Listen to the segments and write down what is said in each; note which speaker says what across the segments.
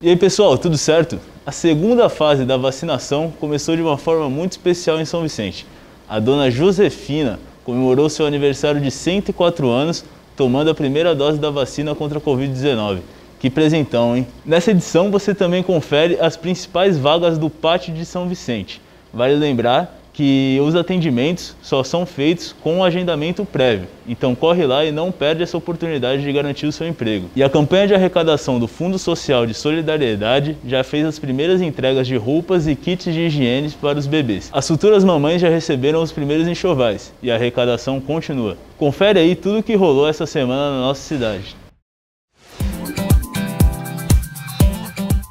Speaker 1: E aí pessoal, tudo certo? A segunda fase da vacinação começou de uma forma muito especial em São Vicente. A dona Josefina comemorou seu aniversário de 104 anos tomando a primeira dose da vacina contra a Covid-19. Que presentão, hein? Nessa edição você também confere as principais vagas do Pátio de São Vicente. Vale lembrar que os atendimentos só são feitos com um agendamento prévio. Então corre lá e não perde essa oportunidade de garantir o seu emprego. E a campanha de arrecadação do Fundo Social de Solidariedade já fez as primeiras entregas de roupas e kits de higiene para os bebês. As futuras mamães já receberam os primeiros enxovais e a arrecadação continua. Confere aí tudo o que rolou essa semana na nossa cidade.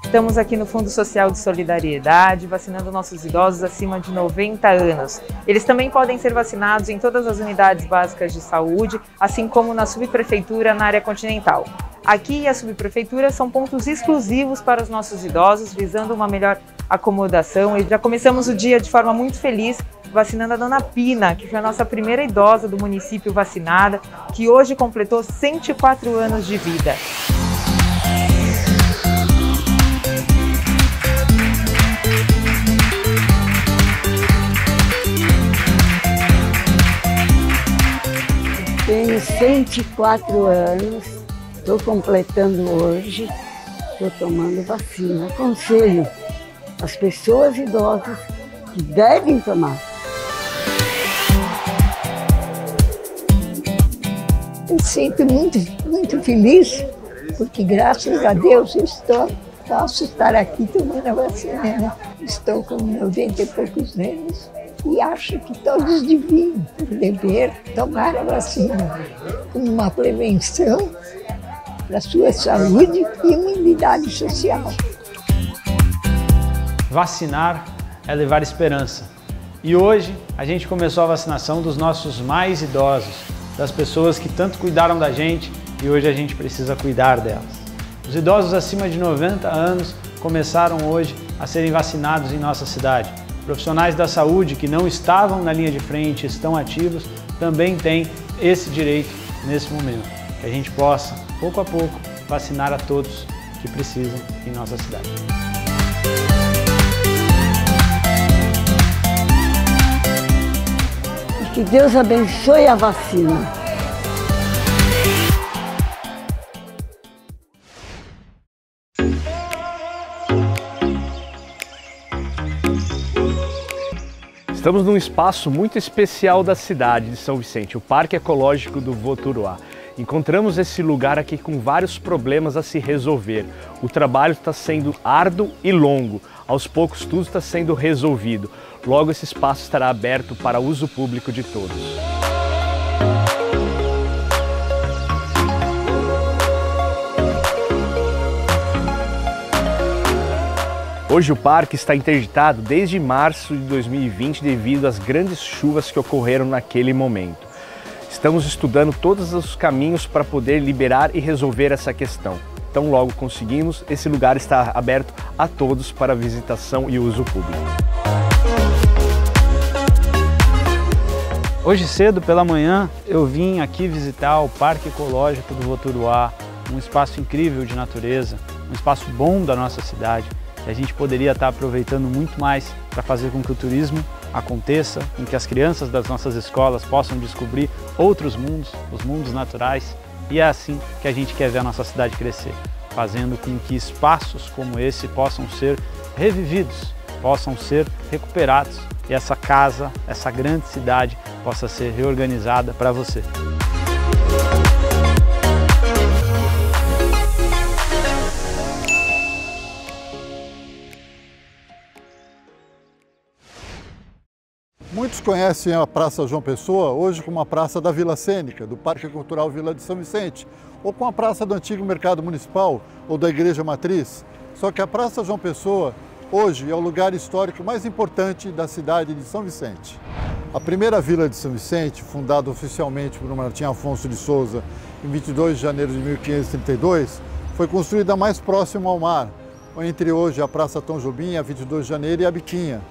Speaker 2: Estamos aqui no Fundo Social de Solidariedade, vacinando nossos idosos acima de 90 anos. Eles também podem ser vacinados em todas as unidades básicas de saúde, assim como na subprefeitura na área continental. Aqui e a subprefeitura são pontos exclusivos para os nossos idosos, visando uma melhor acomodação. E já começamos o dia de forma muito feliz, vacinando a dona Pina, que foi a nossa primeira idosa do município vacinada, que hoje completou 104 anos de vida.
Speaker 3: 104 anos, estou completando hoje, estou tomando vacina. Aconselho as pessoas idosas que devem tomar. Eu sinto muito, muito feliz, porque graças a Deus eu estou, posso estar aqui tomando a vacina. Estou com 90 e poucos anos e acho que todos deviam, por dever, tomar a vacina como uma prevenção para a sua saúde e imunidade social.
Speaker 4: Vacinar é levar esperança. E hoje a gente começou a vacinação dos nossos mais idosos, das pessoas que tanto cuidaram da gente e hoje a gente precisa cuidar delas. Os idosos acima de 90 anos começaram hoje a serem vacinados em nossa cidade. Profissionais da saúde que não estavam na linha de frente, estão ativos, também têm esse direito nesse momento. Que a gente possa, pouco a pouco, vacinar a todos que precisam em nossa cidade.
Speaker 3: Que Deus abençoe a vacina.
Speaker 5: Estamos num espaço muito especial da cidade de São Vicente, o Parque Ecológico do Voturuá. Encontramos esse lugar aqui com vários problemas a se resolver. O trabalho está sendo árduo e longo. Aos poucos tudo está sendo resolvido. Logo esse espaço estará aberto para uso público de todos. Hoje o parque está interditado desde março de 2020 devido às grandes chuvas que ocorreram naquele momento. Estamos estudando todos os caminhos para poder liberar e resolver essa questão. Então logo conseguimos, esse lugar está aberto a todos para visitação e uso público.
Speaker 4: Hoje cedo pela manhã eu vim aqui visitar o Parque Ecológico do Voturuá, um espaço incrível de natureza, um espaço bom da nossa cidade a gente poderia estar aproveitando muito mais para fazer com que o turismo aconteça, com que as crianças das nossas escolas possam descobrir outros mundos, os mundos naturais, e é assim que a gente quer ver a nossa cidade crescer, fazendo com que espaços como esse possam ser revividos, possam ser recuperados e essa casa, essa grande cidade possa ser reorganizada para você.
Speaker 6: Muitos conhecem a Praça João Pessoa hoje como a Praça da Vila Cênica, do Parque Cultural Vila de São Vicente, ou com a Praça do Antigo Mercado Municipal ou da Igreja Matriz. Só que a Praça João Pessoa hoje é o lugar histórico mais importante da cidade de São Vicente. A primeira Vila de São Vicente, fundada oficialmente por Martim Afonso de Souza em 22 de janeiro de 1532, foi construída mais próximo ao mar, entre hoje a Praça Tom Jobim, a 22 de janeiro, e a Biquinha,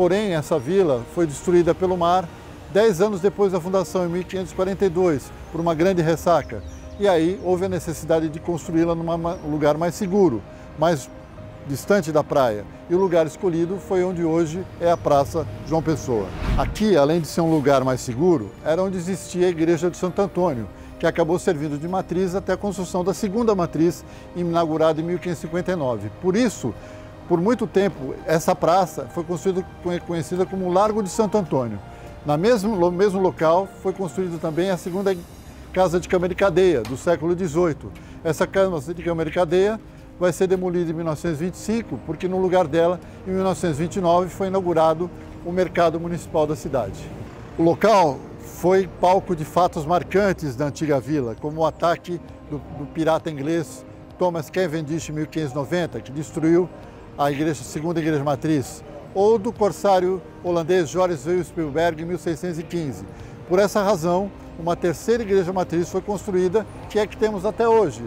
Speaker 6: Porém, essa vila foi destruída pelo mar dez anos depois da fundação, em 1542, por uma grande ressaca. E aí houve a necessidade de construí-la num lugar mais seguro. mais distante da praia. E o lugar escolhido foi onde hoje é a Praça João Pessoa. Aqui, além de ser um lugar mais seguro, era onde existia a Igreja de Santo Antônio, que acabou servindo de matriz até a construção da segunda matriz, inaugurada em 1559. Por isso, por muito tempo, essa praça foi conhecida como Largo de Santo Antônio. Na mesmo, no mesmo local foi construída também a segunda Casa de Câmara e Cadeia, do século XVIII. Essa Casa de Câmara e Cadeia vai ser demolida em 1925, porque no lugar dela, em 1929, foi inaugurado o Mercado Municipal da cidade. O local foi palco de fatos marcantes da antiga vila, como o ataque do, do pirata inglês Thomas Cavendish em 1590, que destruiu a igreja, segunda igreja matriz, ou do corsário holandês Joris Spielberg em 1615. Por essa razão, uma terceira igreja matriz foi construída, que é a que temos até hoje.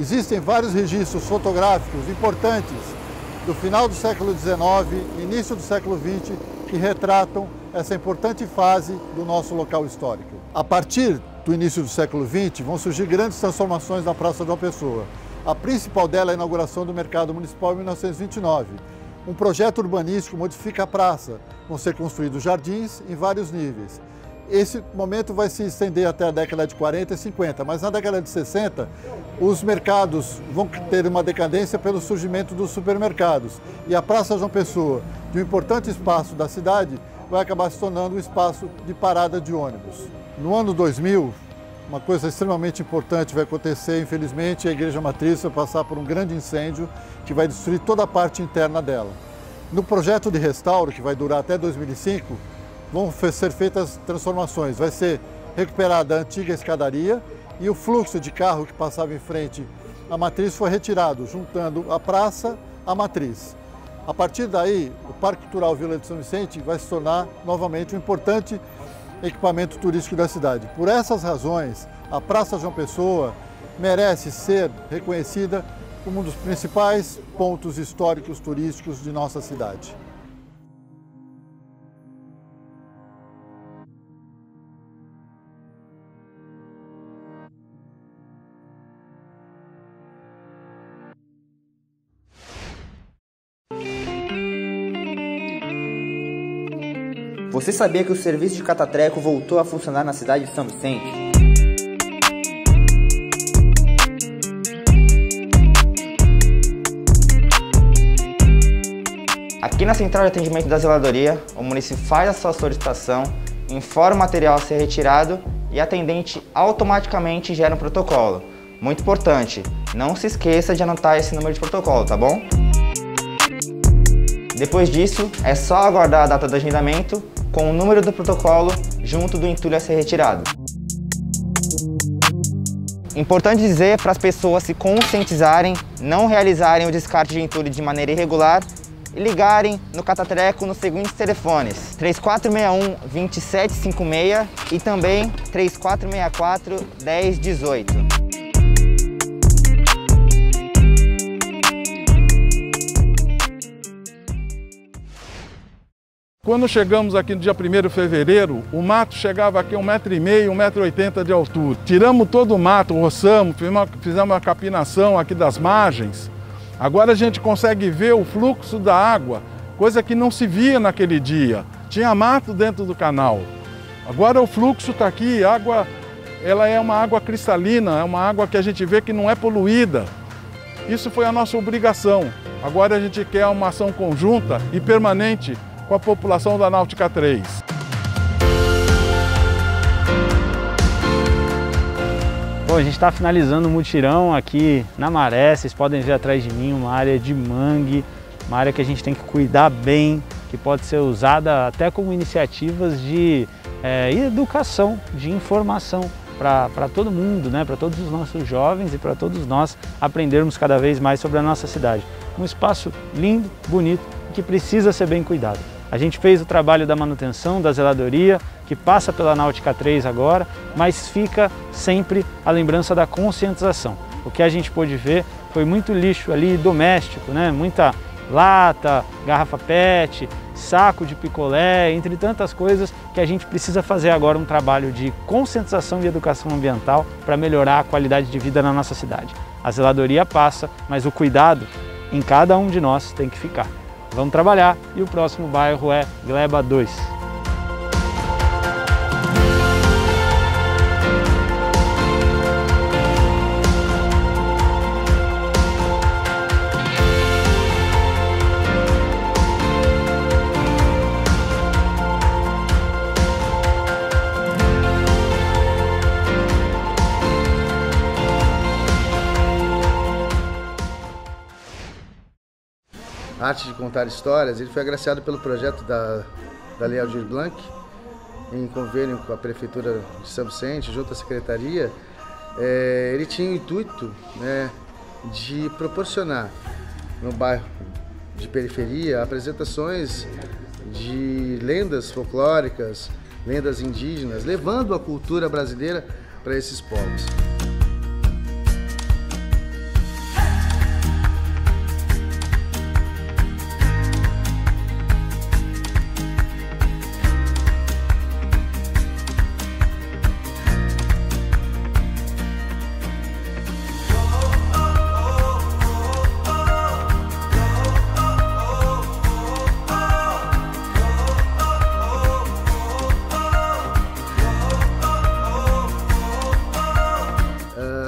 Speaker 6: Existem vários registros fotográficos importantes do final do século XIX, início do século XX, que retratam essa importante fase do nosso local histórico. A partir do início do século XX, vão surgir grandes transformações na Praça de uma Pessoa. A principal dela é a inauguração do Mercado Municipal em 1929. Um projeto urbanístico modifica a praça. Vão ser construídos jardins em vários níveis. Esse momento vai se estender até a década de 40 e 50, mas na década de 60, os mercados vão ter uma decadência pelo surgimento dos supermercados. E a Praça João Pessoa, de um importante espaço da cidade, vai acabar se tornando um espaço de parada de ônibus. No ano 2000, uma coisa extremamente importante vai acontecer, infelizmente, a Igreja Matriz vai passar por um grande incêndio que vai destruir toda a parte interna dela. No projeto de restauro, que vai durar até 2005, vão ser feitas transformações. Vai ser recuperada a antiga escadaria e o fluxo de carro que passava em frente à matriz foi retirado, juntando a praça à matriz. A partir daí, o Parque Cultural Vila de São Vicente vai se tornar novamente um importante equipamento turístico da cidade. Por essas razões, a Praça João Pessoa merece ser reconhecida como um dos principais pontos históricos turísticos de nossa cidade.
Speaker 7: Você sabia que o serviço de catatreco voltou a funcionar na cidade de São Vicente? Aqui na central de atendimento da zeladoria, o município faz a sua solicitação, informa o material a ser retirado e a atendente automaticamente gera um protocolo. Muito importante, não se esqueça de anotar esse número de protocolo, tá bom? Depois disso, é só aguardar a data do agendamento com o número do protocolo junto do entulho a ser retirado. Importante dizer para as pessoas se conscientizarem, não realizarem o descarte de entulho de maneira irregular e ligarem no Catatreco nos seguintes telefones 3461 2756 e também 3464 1018.
Speaker 8: Quando chegamos aqui no dia 1 de fevereiro, o mato chegava aqui a 1,5m, 1,80m de altura. Tiramos todo o mato, roçamos, fizemos uma capinação aqui das margens. Agora a gente consegue ver o fluxo da água, coisa que não se via naquele dia. Tinha mato dentro do canal. Agora o fluxo está aqui, água, ela é uma água cristalina, é uma água que a gente vê que não é poluída. Isso foi a nossa obrigação. Agora a gente quer uma ação conjunta e permanente com a população da Náutica 3.
Speaker 4: Bom, a gente está finalizando o mutirão aqui na Maré, vocês podem ver atrás de mim uma área de mangue, uma área que a gente tem que cuidar bem, que pode ser usada até como iniciativas de é, educação, de informação para todo mundo, né? para todos os nossos jovens e para todos nós aprendermos cada vez mais sobre a nossa cidade. Um espaço lindo, bonito, que precisa ser bem cuidado. A gente fez o trabalho da manutenção, da zeladoria, que passa pela Náutica 3 agora, mas fica sempre a lembrança da conscientização. O que a gente pôde ver foi muito lixo ali doméstico, né? muita lata, garrafa PET, saco de picolé, entre tantas coisas que a gente precisa fazer agora um trabalho de conscientização e educação ambiental para melhorar a qualidade de vida na nossa cidade. A zeladoria passa, mas o cuidado em cada um de nós tem que ficar. Vamos trabalhar e o próximo bairro é Gleba 2.
Speaker 9: Arte de Contar Histórias, ele foi agraciado pelo projeto da, da Lei Aldir Blanc, em convênio com a Prefeitura de São Vicente, junto à Secretaria. É, ele tinha o intuito né, de proporcionar no bairro de periferia apresentações de lendas folclóricas, lendas indígenas, levando a cultura brasileira para esses povos.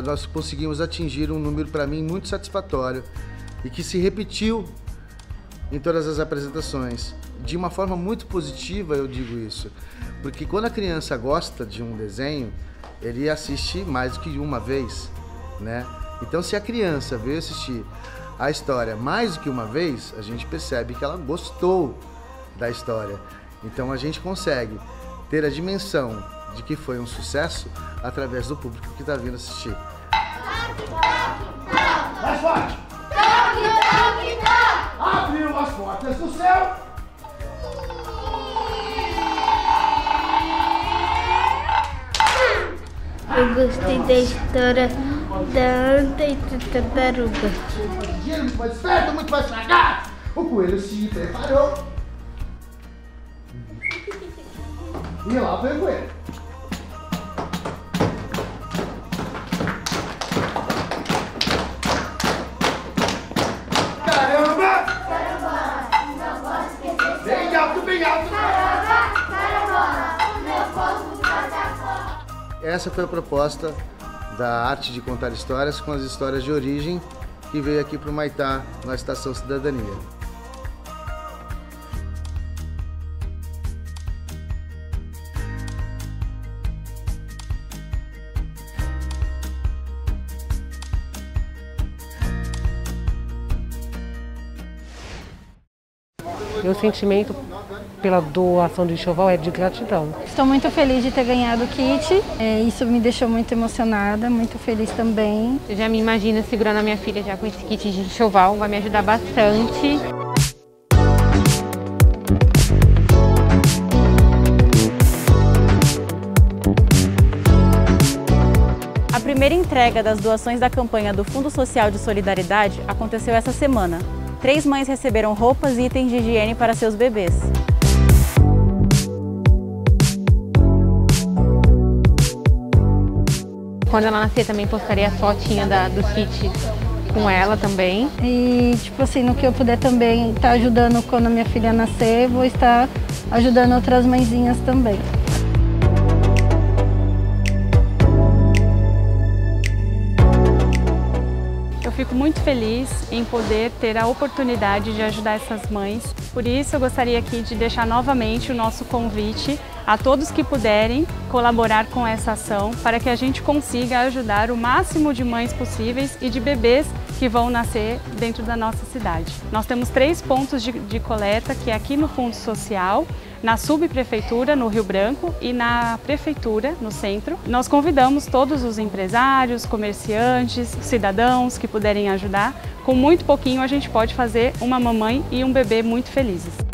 Speaker 9: Nós conseguimos atingir um número para mim muito satisfatório e que se repetiu em todas as apresentações. De uma forma muito positiva, eu digo isso, porque quando a criança gosta de um desenho, ele assiste mais do que uma vez, né? Então, se a criança veio assistir a história mais do que uma vez, a gente percebe que ela gostou da história. Então, a gente consegue ter a dimensão de que foi um sucesso através do público que está vindo assistir.
Speaker 10: Mais forte! Toque, toque, toque! Abriu as portas do céu!
Speaker 11: Eu gostei da história da anta e da tartaruga.
Speaker 10: Muito mais esperto, muito mais sagaz! O coelho se preparou. E lá foi o coelho.
Speaker 9: Essa foi a proposta da arte de contar histórias com as histórias de origem que veio aqui para o Maitá, na Estação Cidadania.
Speaker 12: Meu sentimento pela doação do enxoval é de gratidão.
Speaker 13: Estou muito feliz de ter ganhado o kit. É, isso me deixou muito emocionada, muito feliz também.
Speaker 14: Eu já me imagino segurando a minha filha já com esse kit de enxoval, vai me ajudar bastante.
Speaker 15: A primeira entrega das doações da campanha do Fundo Social de Solidariedade aconteceu essa semana. Três mães receberam roupas e itens de higiene para seus bebês.
Speaker 14: Quando ela nascer também postaria a fotinha da, do kit com ela também.
Speaker 13: E, tipo assim, no que eu puder também estar tá ajudando quando a minha filha nascer, vou estar ajudando outras mãezinhas também.
Speaker 15: Eu fico muito feliz em poder ter a oportunidade de ajudar essas mães. Por isso, eu gostaria aqui de deixar novamente o nosso convite a todos que puderem colaborar com essa ação para que a gente consiga ajudar o máximo de mães possíveis e de bebês que vão nascer dentro da nossa cidade. Nós temos três pontos de, de coleta, que é aqui no Fundo Social, na subprefeitura, no Rio Branco, e na prefeitura, no centro. Nós convidamos todos os empresários, comerciantes, cidadãos que puderem ajudar. Com muito pouquinho a gente pode fazer uma mamãe e um bebê muito felizes.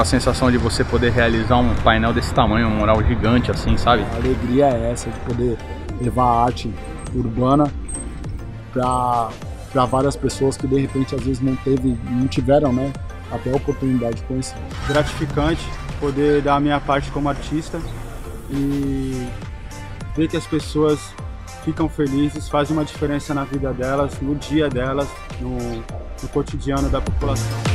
Speaker 16: A sensação de você poder realizar um painel desse tamanho, um mural gigante assim, sabe?
Speaker 17: A alegria é essa de poder levar a arte urbana para várias pessoas que de repente às vezes não teve, não tiveram, né, até a oportunidade de conhecer.
Speaker 18: Gratificante poder dar a minha parte como artista e ver que as pessoas ficam felizes, fazem uma diferença na vida delas, no dia delas, no, no cotidiano da população.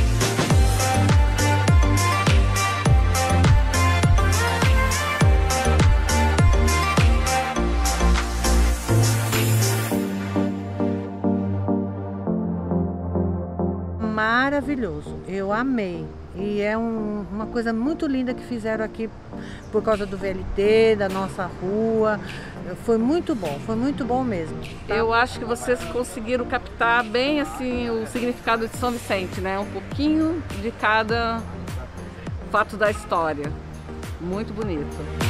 Speaker 19: Amei. E é um, uma coisa muito linda que fizeram aqui por causa do VLT, da nossa rua. Foi muito bom, foi muito bom mesmo.
Speaker 20: Tá? Eu acho que vocês conseguiram captar bem assim o significado de São Vicente, né? Um pouquinho de cada fato da história. Muito bonito.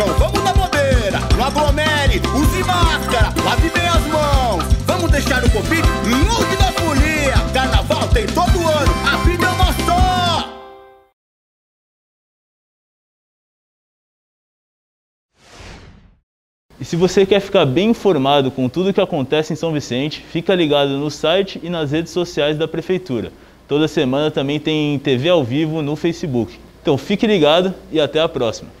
Speaker 21: Não vamos na bobeira, não aglomere, use máscara, lave bem as mãos. Vamos deixar o Covid longe da folia. Carnaval tem todo ano, a vida é uma só.
Speaker 1: E se você quer ficar bem informado com tudo o que acontece em São Vicente, fica ligado no site e nas redes sociais da Prefeitura. Toda semana também tem TV ao vivo no Facebook. Então fique ligado e até a próxima.